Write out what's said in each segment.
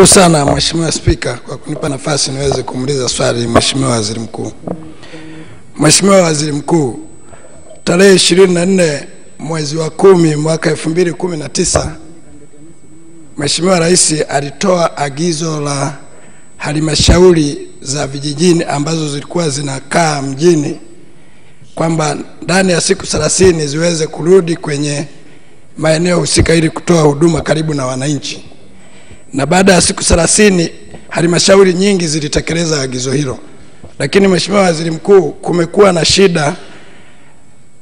Nashukuru sana Mheshimiwa Spika kwa kunipa nafasi niweze kumuuliza swali Mheshimiwa Waziri Mkuu. Mheshimiwa Waziri Mkuu, tarehe 24 mwezi wa kumi mwaka 2019 Mheshimiwa Rais alitoa agizo la halmashauri za vijijini ambazo zilikuwa zinakaa mjini kwamba ndani ya siku 30 ziweze kurudi kwenye maeneo husika ili kutoa huduma karibu na wananchi na baada ya siku 30 halmashauri nyingi zilitekeleza agizo hilo, lakini Mheshimiwa Waziri Mkuu, kumekuwa na shida,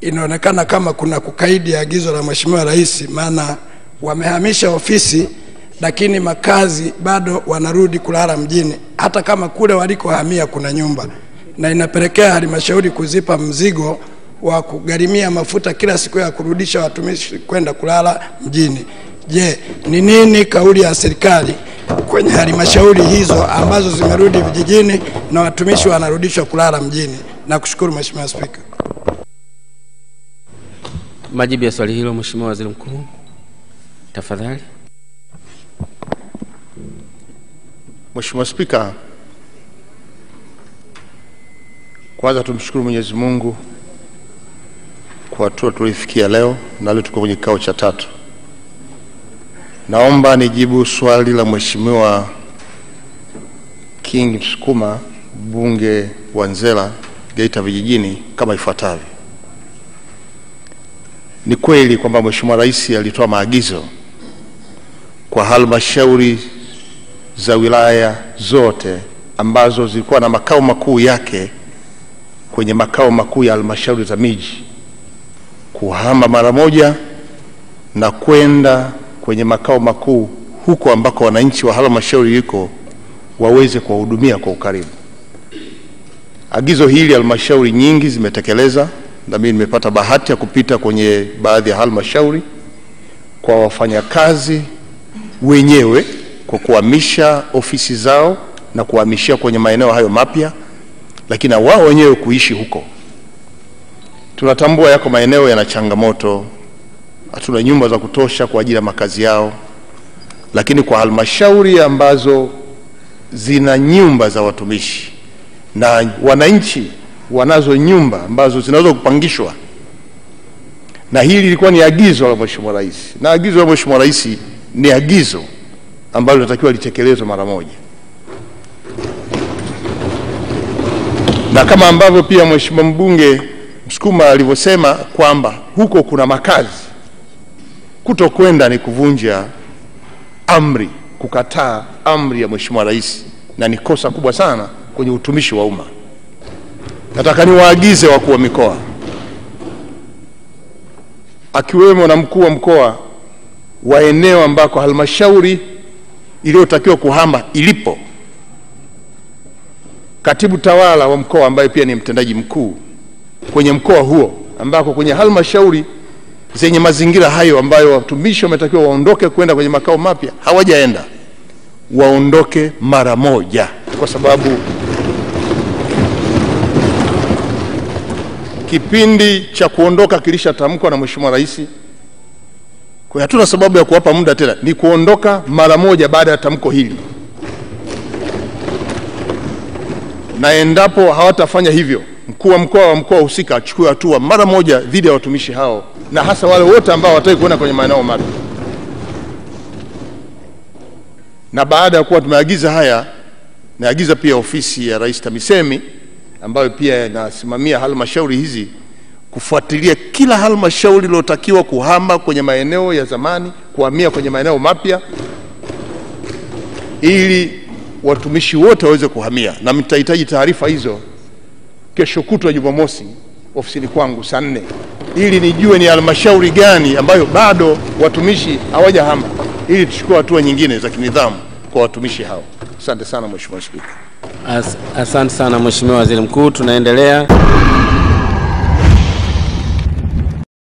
inaonekana kama kuna kukaidi agizo la Mheshimiwa Rais, maana wamehamisha ofisi lakini makazi bado wanarudi kulala mjini, hata kama kule walikohamia kuna nyumba, na inapelekea halmashauri kuzipa mzigo wa kugharimia mafuta kila siku ya kurudisha watumishi kwenda kulala mjini. Je, ni nini kauli ya serikali kwenye halmashauri hizo ambazo zimerudi vijijini na watumishi wanarudishwa kulala mjini? Nakushukuru Mheshimiwa Spika. Majibu ya swali hilo Mheshimiwa Waziri Mkuu, tafadhali. Mheshimiwa Spika, kwanza tumshukuru Mwenyezi Mungu kwa hatua tulifikia leo, na leo tuko kwenye kikao cha tatu. Naomba nijibu swali la Mheshimiwa King Msukuma, mbunge wa Nzela, Geita Vijijini kama ifuatavyo. Ni kweli kwamba Mheshimiwa Rais alitoa maagizo kwa halmashauri za wilaya zote ambazo zilikuwa na makao makuu yake kwenye makao makuu ya halmashauri za miji kuhama mara moja na kwenda kwenye makao makuu huko ambako wananchi wa halmashauri yuko waweze kuwahudumia kwa ukaribu. Agizo hili halmashauri nyingi zimetekeleza, na mimi nimepata bahati ya kupita kwenye baadhi ya halmashauri kwa wafanyakazi wenyewe kwa kuhamisha ofisi zao na kuhamishia kwenye maeneo hayo mapya, lakini na wao wenyewe kuishi huko. Tunatambua yako maeneo yana changamoto, hatuna nyumba za kutosha kwa ajili ya makazi yao, lakini kwa halmashauri ambazo zina nyumba za watumishi na wananchi wanazo nyumba ambazo zinaweza kupangishwa, na hili lilikuwa ni agizo la Mheshimiwa Rais, na agizo la Mheshimiwa Rais ni agizo ambalo linatakiwa litekelezwe mara moja, na kama ambavyo pia Mheshimiwa mbunge Msukuma alivyosema kwamba huko kuna makazi, kutokwenda ni kuvunja amri, kukataa amri ya Mheshimiwa Rais, na ni kosa kubwa sana kwenye utumishi wa umma. Nataka niwaagize wakuu wa mikoa akiwemo na mkuu wa mkoa wa eneo ambako halmashauri iliyotakiwa kuhama ilipo, katibu tawala wa mkoa ambaye pia ni mtendaji mkuu kwenye mkoa huo ambako kwenye halmashauri zenye mazingira hayo ambayo watumishi wametakiwa waondoke kwenda kwenye makao mapya hawajaenda, waondoke mara moja, kwa sababu kipindi cha kuondoka kilishatamkwa na Mheshimiwa Rais. Kwa hatuna sababu ya kuwapa muda tena, ni kuondoka mara moja baada ya tamko hili, na endapo hawatafanya hivyo, mkuu wa mkoa wa mkoa husika achukue hatua mara moja dhidi ya watumishi hao, na hasa wale wote ambao hawataki kuona kwenye maeneo mapya. Na baada ya kuwa tumeagiza haya, naagiza pia ofisi ya Rais TAMISEMI ambayo pia inasimamia halmashauri hizi kufuatilia kila halmashauri iliyotakiwa kuhama kwenye maeneo ya zamani kuhamia kwenye maeneo mapya ili watumishi wote waweze kuhamia, na mtahitaji taarifa hizo kesho kutwa Jumamosi ofisini kwangu saa nne ili nijue ni halmashauri gani ambayo bado watumishi hawajahama ili tuchukue hatua nyingine za kinidhamu kwa watumishi hao. Asante sana Mheshimiwa Spika. As, asante sana Mheshimiwa Waziri Mkuu, tunaendelea.